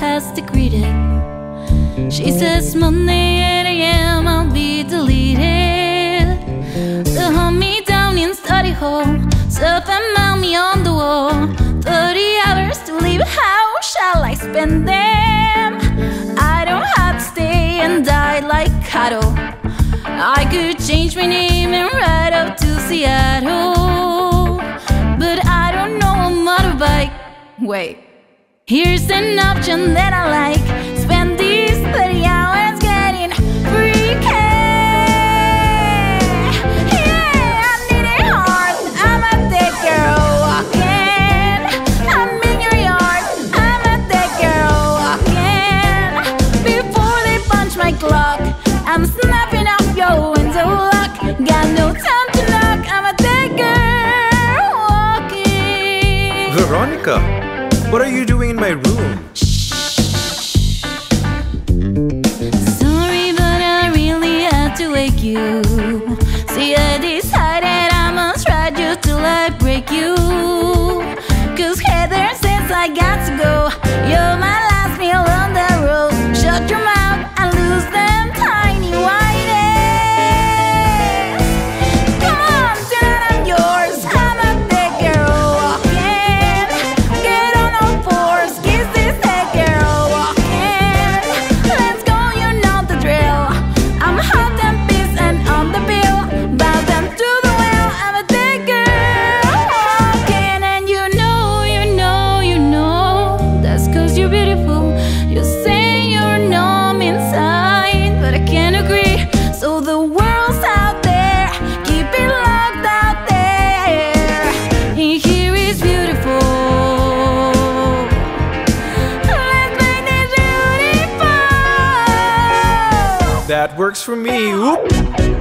to greet it. She says Monday 8 a.m. I'll be deleted. So hunt me down in study hall, stuff and mount me on the wall. 30 hours to leave, how shall I spend them? I don't have to stay and die like cattle. I could change my name and ride up to Seattle. But I don't know a motorbike. Wait, here's an option that I like. Spend these 30 hours getting free cash. Yeah, I need a heart. I'm a dead girl walking. I'm in your yard. I'm a dead girl walking. Before they punch my clock, I'm snapping off your window lock. Got no time to knock. I'm a dead girl walking. Veronica, what are you doing in my room? Sorry, but I really had to wake you. See, I decided I must ride you till I break you. Cause Heather says I got to go. That works for me. Whoop.